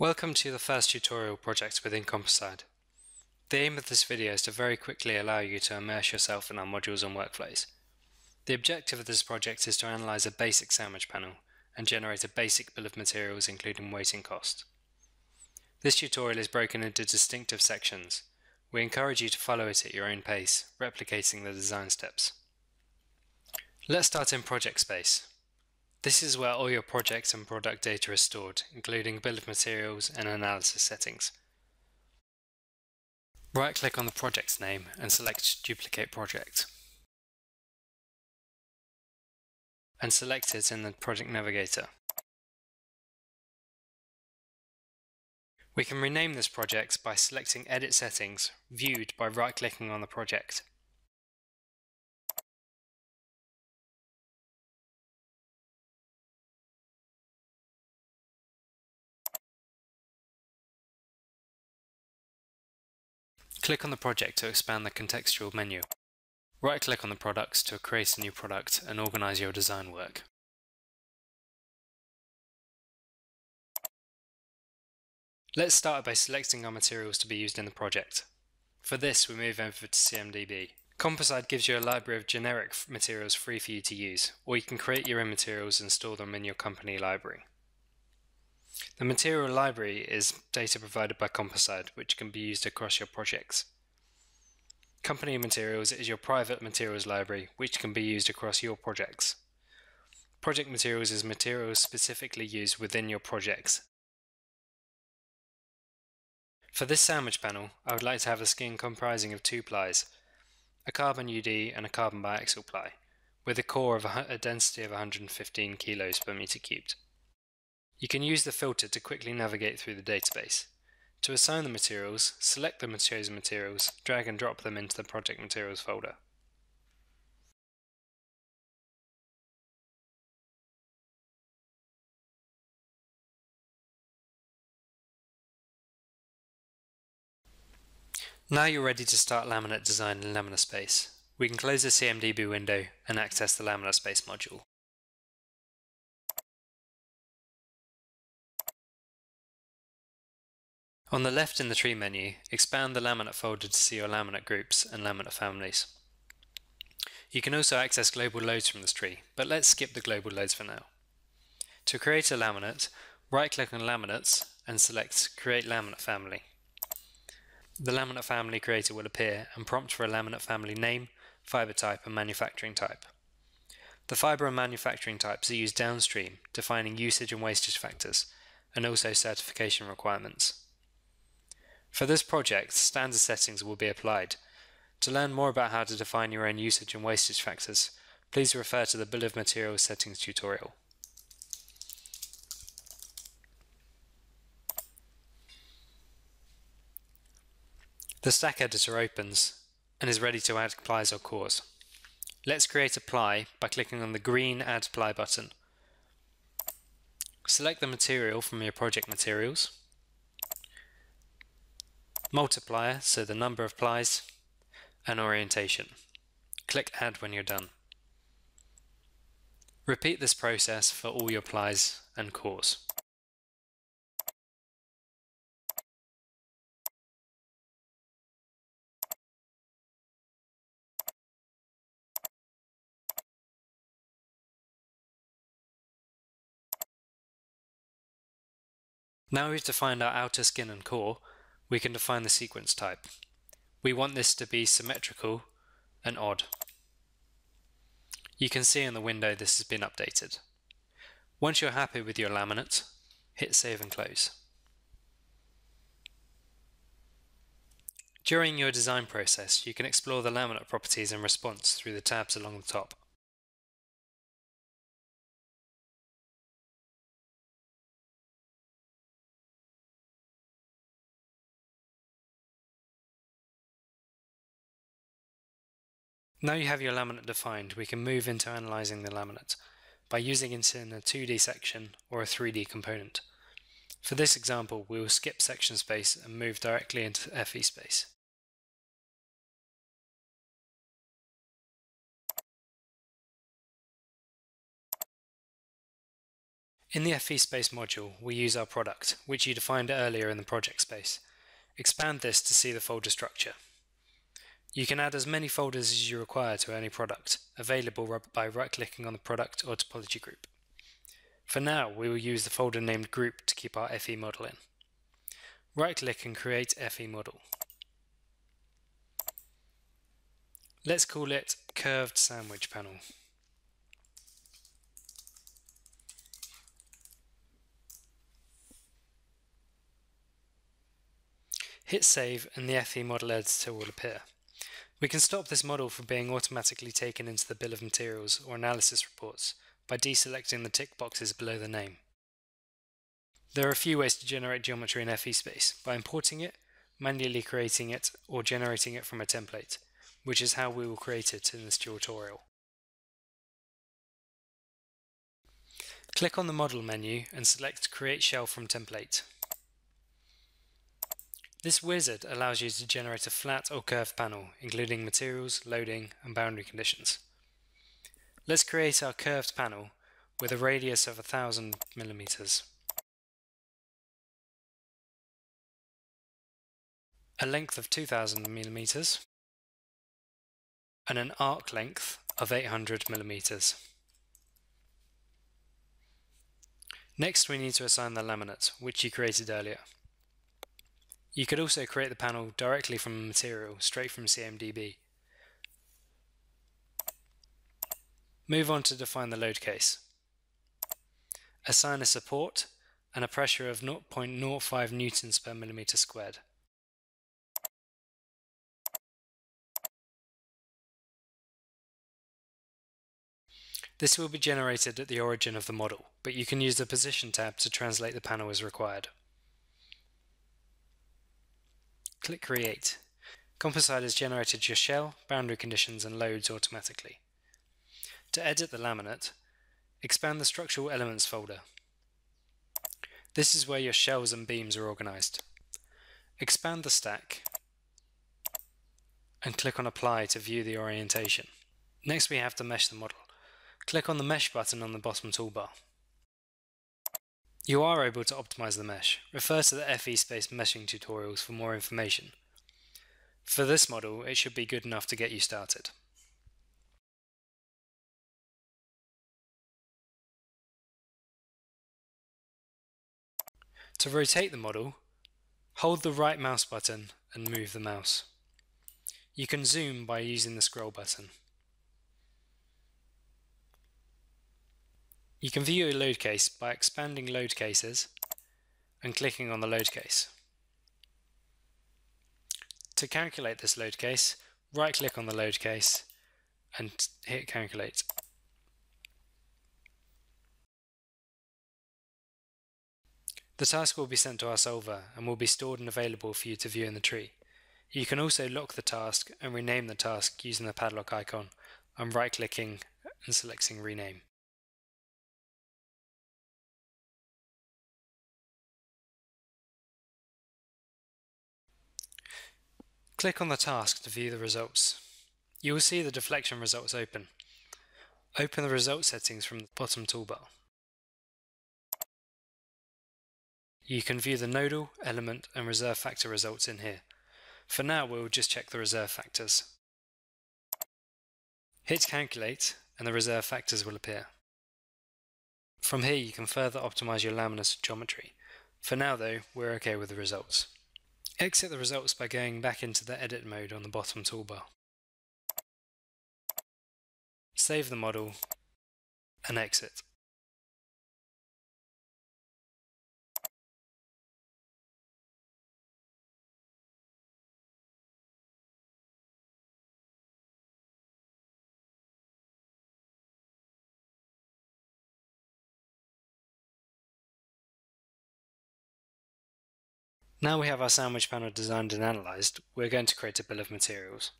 Welcome to the first tutorial project within CompoSIDE. The aim of this video is to very quickly allow you to immerse yourself in our modules and workflows. The objective of this project is to analyse a basic sandwich panel and generate a basic bill of materials including weight and cost. This tutorial is broken into distinctive sections. We encourage you to follow it at your own pace, replicating the design steps. Let's start in project space. This is where all your project and product data is stored, including bill of materials and analysis settings. Right-click on the project's name and select Duplicate Project. And select it in the Project Navigator. We can rename this project by selecting Edit Settings, viewed by right-clicking on the project. Click on the project to expand the contextual menu. Right-click on the products to create a new product and organize your design work. Let's start by selecting our materials to be used in the project. For this, we move over to CMDB. CompoSIDE gives you a library of generic materials free for you to use, or you can create your own materials and store them in your company library. The material library is data provided by CompoSIDE, which can be used across your projects. Company materials is your private materials library, which can be used across your projects. Project materials is materials specifically used within your projects. For this sandwich panel, I would like to have a skin comprising of two plies, a carbon UD and a carbon biaxial ply, with a core of a, density of 115 kilos per meter cubed. You can use the filter to quickly navigate through the database. To assign the materials, select the chosen materials, drag and drop them into the project materials folder. Now you're ready to start laminate design in Laminate Space. We can close the CMDB window and access the Laminate Space module. On the left in the tree menu, expand the laminate folder to see your laminate groups and laminate families. You can also access global loads from this tree, but let's skip the global loads for now. To create a laminate, right-click on Laminates and select Create Laminate Family. The laminate family creator will appear and prompt for a laminate family name, fiber type and manufacturing type. The fiber and manufacturing types are used downstream, defining usage and wastage factors, and also certification requirements. For this project, standard settings will be applied. To learn more about how to define your own usage and wastage factors, please refer to the Bill of Materials settings tutorial. The stack editor opens and is ready to add plies or cores. Let's create a ply by clicking on the green Add Ply button. Select the material from your project materials multiplier, so the number of plies, and orientation. Click Add when you're done. Repeat this process for all your plies and cores. Now we've defined our outer skin and core, we can define the sequence type. We want this to be symmetrical and odd. You can see in the window this has been updated. Once you're happy with your laminate, hit save and close. During your design process, you can explore the laminate properties and response through the tabs along the top. Now you have your laminate defined, we can move into analysing the laminate by using it in a 2D section or a 3D component. For this example, we will skip section space and move directly into FE space. In the FE space module, we use our product, which you defined earlier in the project space. Expand this to see the folder structure. You can add as many folders as you require to any product, available by right-clicking on the product or topology group. For now, we will use the folder named group to keep our FE model in. Right-click and create FE model. Let's call it curved sandwich panel. Hit save and the FE model editor will appear. We can stop this model from being automatically taken into the bill of materials or analysis reports by deselecting the tick boxes below the name. There are a few ways to generate geometry in FE space, by importing it, manually creating it, or generating it from a template, which is how we will create it in this tutorial. Click on the Model menu and select Create Shell from Template. This wizard allows you to generate a flat or curved panel, including materials, loading, and boundary conditions. Let's create our curved panel with a radius of 1000 millimeters. A length of 2000 millimeters and an arc length of 800 millimeters. Next we need to assign the laminate, which you created earlier. You could also create the panel directly from a material, straight from CMDB. Move on to define the load case. Assign a support and a pressure of 0.05 newtons per millimeter squared. This will be generated at the origin of the model, but you can use the Position tab to translate the panel as required. Click Create. CompoSIDE has generated your shell, boundary conditions and loads automatically. To edit the laminate, expand the Structural Elements folder. This is where your shells and beams are organized. Expand the stack and click on Apply to view the orientation. Next we have to mesh the model. Click on the Mesh button on the bottom toolbar. You are able to optimize the mesh. Refer to the FE Space meshing tutorials for more information. For this model, it should be good enough to get you started. To rotate the model, hold the right mouse button and move the mouse. You can zoom by using the scroll button. You can view a load case by expanding load cases and clicking on the load case. To calculate this load case, right click on the load case and hit calculate. The task will be sent to our solver and will be stored and available for you to view in the tree. You can also lock the task and rename the task using the padlock icon and right clicking and selecting rename. Click on the task to view the results. You will see the deflection results open. Open the result settings from the bottom toolbar. You can view the nodal, element and reserve factor results in here. For now we will just check the reserve factors. Hit calculate and the reserve factors will appear. From here you can further optimize your laminar geometry. For now though, we're okay with the results. Exit the results by going back into the edit mode on the bottom toolbar. Save the model and exit. Now we have our sandwich panel designed and analysed, we're going to create a bill of materials.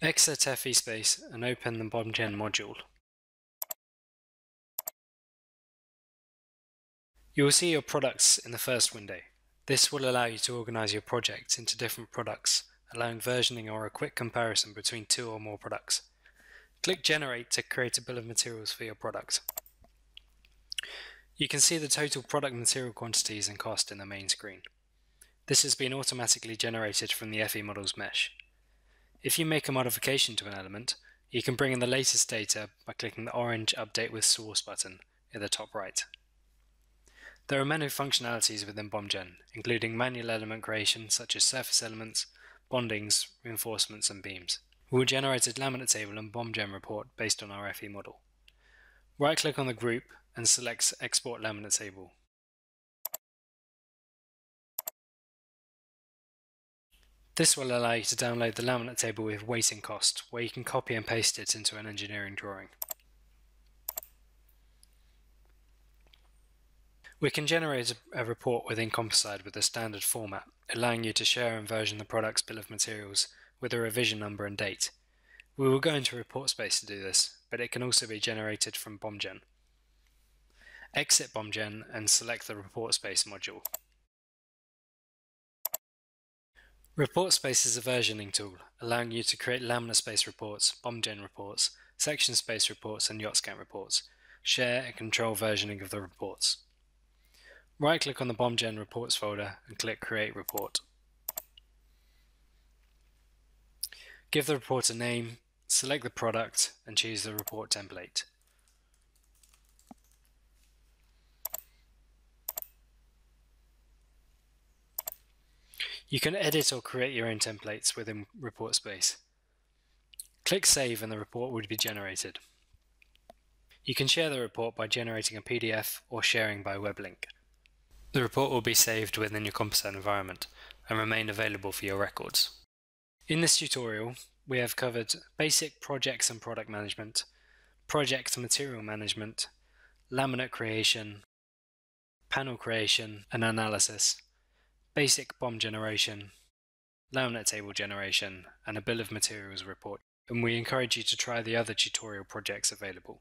Exit FE space and open the BOMGen module. You will see your products in the first window. This will allow you to organise your project into different products, allowing versioning or a quick comparison between two or more products. Click Generate to create a bill of materials for your product. You can see the total product material quantities and cost in the main screen. This has been automatically generated from the FE Models mesh. If you make a modification to an element, you can bring in the latest data by clicking the orange Update with Source button in the top right. There are many functionalities within BOMGen, including manual element creation such as surface elements, bondings, reinforcements and beams. We will generate a laminate table and BOMGen report based on our FE model. Right click on the group and selects Export Laminate Table. This will allow you to download the laminate table with weight and cost, where you can copy and paste it into an engineering drawing. We can generate a report within CompoSIDE with a standard format, allowing you to share and version the product's bill of materials with a revision number and date. We will go into report space to do this, but it can also be generated from BOMGen. Exit BOMGen and select the report space module. Report Space is a versioning tool, allowing you to create laminate space reports, BOMGen reports, section space reports, and YachtsCamp reports. Share and control versioning of the reports. Right-click on the BOMGen reports folder and click Create Report. Give the report a name, select the product, and choose the report template. You can edit or create your own templates within Report Space. Click Save and the report would be generated. You can share the report by generating a PDF or sharing by web link. The report will be saved within your CompoSIDE environment and remain available for your records. In this tutorial, we have covered basic projects and product management, project material management, laminate creation, panel creation and analysis, basic bomb generation, laminate table generation, and a bill of materials report, and we encourage you to try the other tutorial projects available.